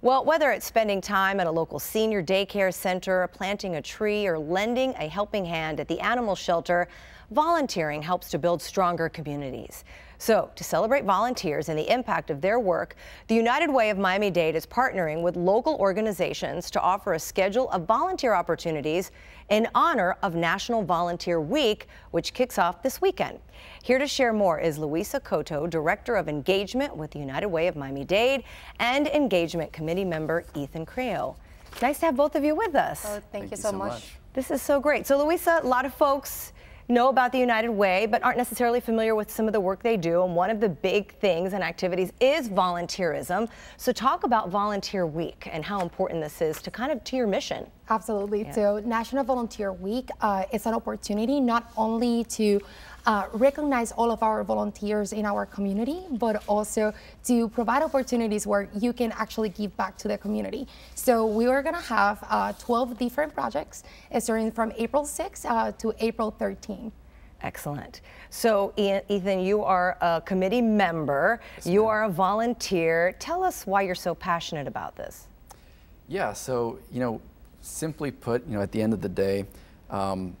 Well, whether it's spending time at a local senior daycare center, planting a tree, or lending a helping hand at the animal shelter, volunteering helps to build stronger communities. So, to celebrate volunteers and the impact of their work, the United Way of Miami-Dade is partnering with local organizations to offer a schedule of volunteer opportunities in honor of National Volunteer Week, which kicks off this weekend. Here to share more is Luisa Cotto, Director of Engagement with the United Way of Miami-Dade and Engagement Committee member Ethan Creo. Nice to have both of you with us. Oh, thank, thank you, you, so, much. much. This is so great. So Luisa, a lot of folks know about the United Way, but aren't necessarily familiar with some of the work they do. And one of the big things and activities is volunteerism. So talk about Volunteer Week and how important this is to kind of to your mission. Absolutely. Yeah. So National Volunteer Week uh, is an opportunity not only to uh, recognize all of our volunteers in our community, but also to provide opportunities where you can actually give back to the community. So we are going to have uh, 12 different projects starting from April 6 uh, to April 13. Excellent. So, Ethan, you are a committee member. Yes, you are a volunteer. Tell us why you're so passionate about this. Yeah, so, you know, simply put, you know, at the end of the day, um,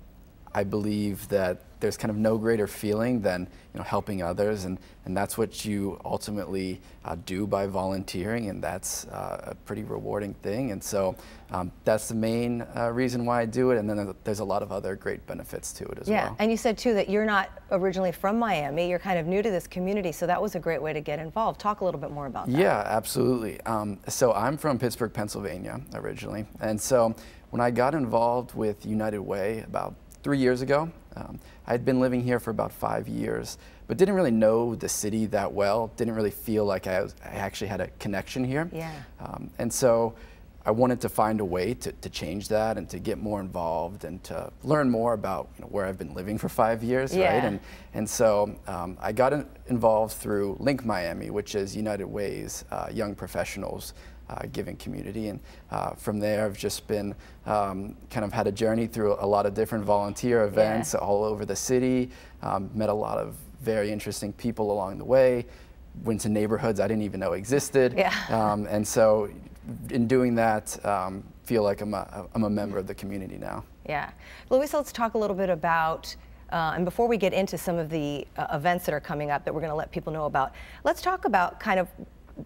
I believe that there's kind of no greater feeling than you know helping others, and and that's what you ultimately uh, do by volunteering, and that's uh, a pretty rewarding thing. And so um, that's the main uh, reason why I do it. And then there's a lot of other great benefits to it as yeah. well. Yeah, and you said too that you're not originally from Miami. You're kind of new to this community, so that was a great way to get involved. Talk a little bit more about that. Yeah, absolutely. Um, so I'm from Pittsburgh, Pennsylvania originally, and so when I got involved with United Way about three years ago. Um, I had been living here for about five years, but didn't really know the city that well. Didn't really feel like I, was, I actually had a connection here. Yeah. Um, and so I wanted to find a way to, to change that and to get more involved and to learn more about you know, where I've been living for five years, yeah. right? And, and so um, I got in, involved through Link Miami, which is United Way's uh, young professionals uh, giving community. And uh, from there, I've just been um, kind of had a journey through a lot of different volunteer events yeah. all over the city, um, met a lot of very interesting people along the way, went to neighborhoods I didn't even know existed. Yeah. Um, and so in doing that, um, feel like I'm a, I'm a member of the community now. Yeah. Luis, let's talk a little bit about uh, and before we get into some of the uh, events that are coming up that we're going to let people know about, let's talk about kind of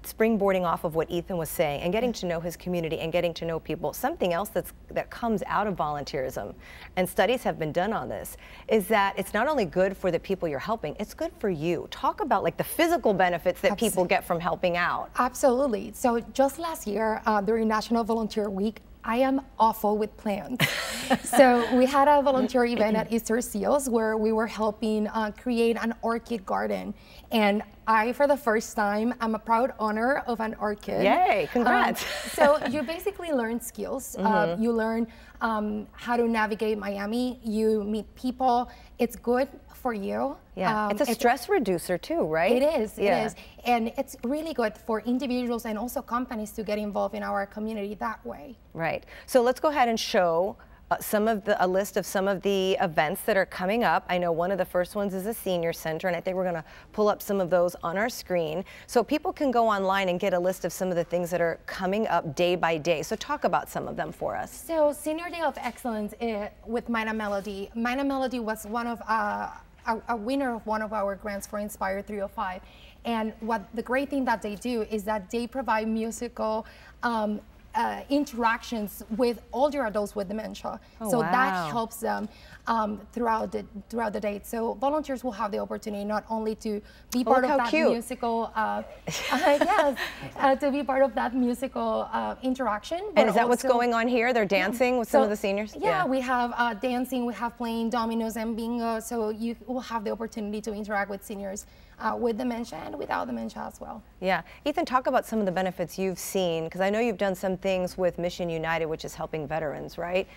springboarding off of what Ethan was saying and getting to know his community and getting to know people, something else that's, that comes out of volunteerism, and studies have been done on this, is that it's not only good for the people you're helping, it's good for you. Talk about like the physical benefits that Absolutely. people get from helping out. Absolutely. So just last year, uh, during National Volunteer Week, I am awful with plants. so we had a volunteer event at Easter Seals where we were helping uh, create an orchid garden. And I, for the first time, I'm a proud owner of an orchid. Yay, congrats. Um, so you basically learn skills. Mm -hmm. uh, mm-hmm. you learn um, how to navigate Miami. You meet people. It's good for you. Yeah, um, it's a it's, stress reducer too, right? It is, yeah. it is. And it's really good for individuals and also companies to get involved in our community that way. Right. So let's go ahead and show uh, some of the, a list of some of the events that are coming up. I know one of the first ones is a senior center, and I think we're going to pull up some of those on our screen. So people can go online and get a list of some of the things that are coming up day by day. So talk about some of them for us. So Senior Day of Excellence uh, with Mina Melody. Mina Melody was one of uh, a, a winner of one of our grants for Inspire 305. And what the great thing that they do is that they provide musical um, uh, interactions with older adults with dementia. Oh, so wow. that helps them um, throughout the throughout the day. So volunteers will have the opportunity not only to be part of that cute. musical, uh, uh, yes, uh, to be part of that musical uh, interaction. And is that what's going on here? They're dancing yeah. with some so, of the seniors. Yeah, yeah. we have uh, dancing, we have playing dominoes and bingo. So you will have the opportunity to interact with seniors uh, with dementia and without dementia as well. Yeah. Ethan, talk about some of the benefits you've seen, because I know you've done some things with Mission United, which is helping veterans, right?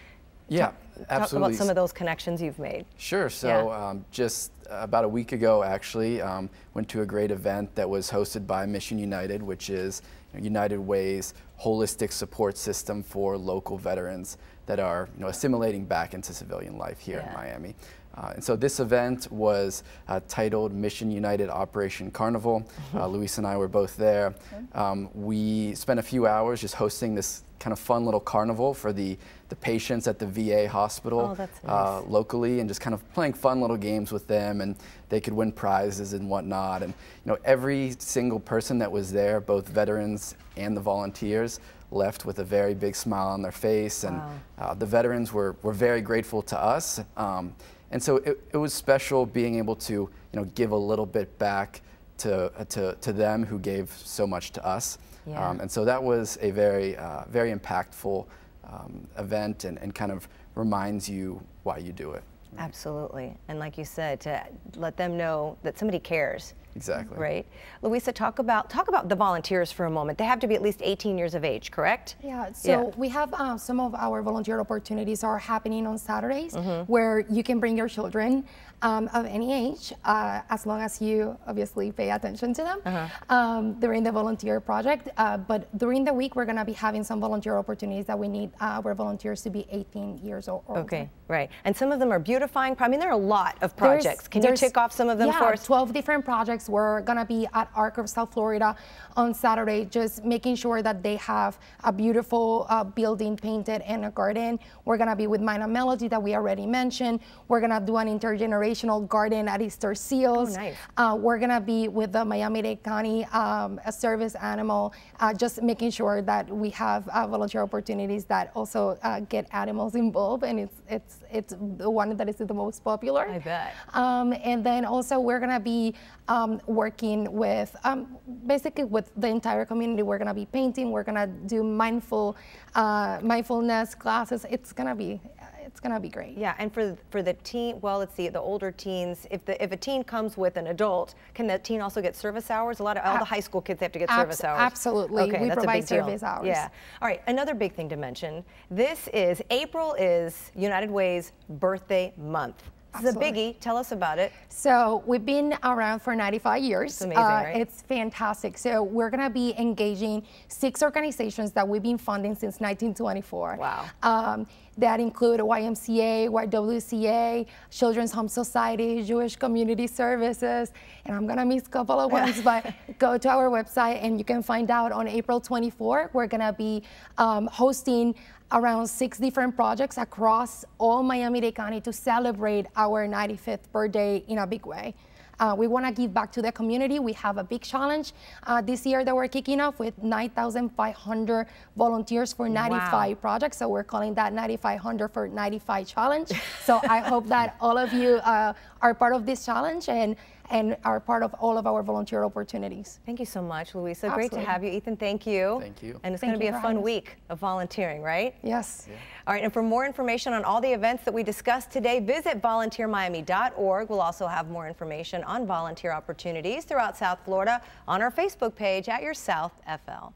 Yeah, talk, absolutely. Talk about some of those connections you've made. Sure. So yeah. um, just about a week ago, actually, um, went to a great event that was hosted by Mission United, which is United Way's holistic support system for local veterans that are you know, assimilating back into civilian life here yeah. in Miami. Uh, and so this event was uh, titled Mission United Operation Carnival. Mm-hmm. Uh, Luis and I were both there. Um, we spent a few hours just hosting this kind of fun little carnival for the, the patients at the VA hospital Oh, uh, nice. locally and just kind of playing fun little games with them and they could win prizes and whatnot. And you know, every single person that was there, both veterans and the volunteers, left with a very big smile on their face. And Wow. uh, the veterans were, were very grateful to us. Um, and so it, it was special being able to you know, give a little bit back to, to, to them who gave so much to us. Yeah. Um, and so that was a very, uh, very impactful um, event and, and kind of reminds you why you do it. Absolutely. And like you said, to let them know that somebody cares. Exactly. Right. Luisa, talk about talk about the volunteers for a moment. They have to be at least 18 years of age, correct? Yeah, so Yeah. we have uh, some of our volunteer opportunities are happening on Saturdays Mm-hmm. where you can bring your children um, of any age, uh, as long as you obviously pay attention to them Uh-huh. um, during the volunteer project. Uh, but during the week, we're going to be having some volunteer opportunities that we need uh, our volunteers to be 18 years old. or older. Okay, right. And some of them are beautifying. I mean, there are a lot of There's- projects. Can you tick off some of them yeah, for us? 12 different projects. We're going to be at Arc of South Florida on Saturday, just making sure that they have a beautiful uh, building painted and a garden. We're going to be with Mina Melody that we already mentioned. We're going to do an intergenerational garden at Easter Seals. Oh, nice. Uh, we're going to be with the Miami-Dade County um, a service animal, uh, just making sure that we have uh, volunteer opportunities that also uh, get animals involved. And it's, it's, it's the one that is the most popular. I bet. Um, and then also we're gonna be um, working with um, basically with the entire community. We're gonna be painting. We're gonna do mindful uh, mindfulness classes. It's gonna be it's gonna be great. Yeah, and for for the teen, well, let's see, the older teens. If the if a teen comes with an adult, can the teen also get service hours? A lot of all the high school kids have to get abs- service hours. absolutely. Okay, We that's a provide big deal. service hours. Yeah. All right. Another big thing to mention. This is April is United Way's birthday month. This is a biggie. Tell us about it. So we've been around for 95 years. It's amazing, right? It's fantastic. So we're gonna be engaging six organizations that we've been funding since 1924. Wow. Um, that include YMCA, YWCA, Children's Home Society, Jewish Community Services, and I'm gonna miss a couple of ones, but go to our website and you can find out on April 24. We're gonna be um, hosting around six different projects across all Miami-Dade County to celebrate our 95th birthday in a big way. Uh, we want to give back to the community. We have a big challenge uh, this year that we're kicking off with 9,500 volunteers for 95 projects. So we're calling that 9,500 for 95 challenge. so I hope that all of you uh, are part of this challenge and and are part of all of our volunteer opportunities. Thank you so much, Luisa. Great to have you, Ethan. Thank you. Thank you. And it's Thank going to be a fun week of volunteering, right? Yes. All right, and for more information on all the events that we discussed today, visit volunteermiami.org. We'll also have more information on volunteer opportunities throughout South Florida on our Facebook page at Your South FL.